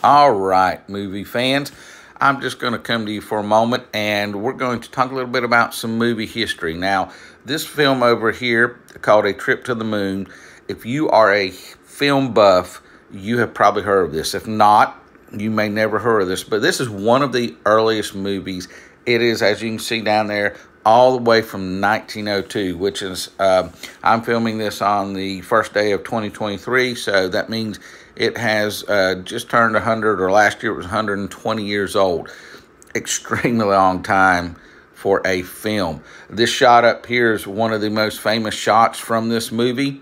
All right, movie fans. I'm just going to come to you for a moment and we're going to talk a little bit about some movie history. Now, this film over here called A Trip to the Moon, if you are a film buff, you have probably heard of this. If not, you may never heard of this, but this is one of the earliest movies. It is, as you can see down there, all the way from 1902, which is, uh, I'm filming this on the first day of 2023, so that means it has uh, just turned 100, or last year it was 120 years old. Extremely long time for a film. This shot up here is one of the most famous shots from this movie.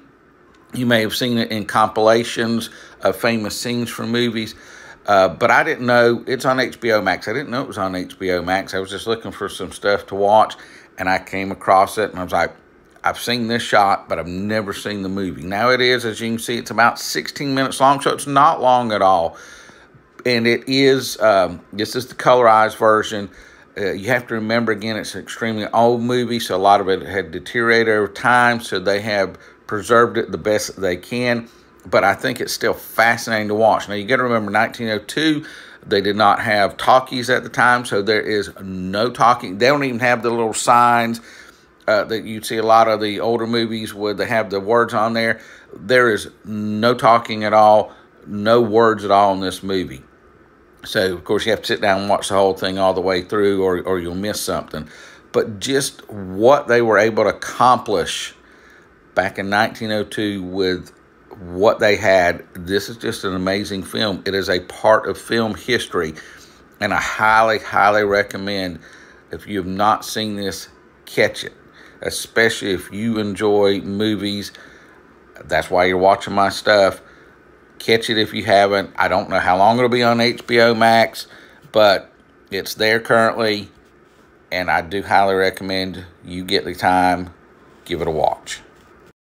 You may have seen it in compilations of famous scenes from movies. Uh, but I didn't know it's on HBO Max. I didn't know it was on HBO Max. I was just looking for some stuff to watch, and I came across it, and I was like, I've seen this shot, but I've never seen the movie. Now it is, as you can see, it's about 16 minutes long, so it's not long at all. And it is, um, this is the colorized version. Uh, you have to remember, again, it's an extremely old movie, so a lot of it had deteriorated over time, so they have preserved it the best they can. But I think it's still fascinating to watch. Now, you got to remember, 1902, they did not have talkies at the time, so there is no talking. They don't even have the little signs uh, that you see a lot of the older movies where they have the words on there. There is no talking at all, no words at all in this movie. So, of course, you have to sit down and watch the whole thing all the way through or, or you'll miss something. But just what they were able to accomplish back in 1902 with what they had, this is just an amazing film. It is a part of film history. And I highly, highly recommend if you have not seen this, catch it especially if you enjoy movies. That's why you're watching my stuff. Catch it if you haven't. I don't know how long it'll be on HBO Max, but it's there currently, and I do highly recommend you get the time, give it a watch.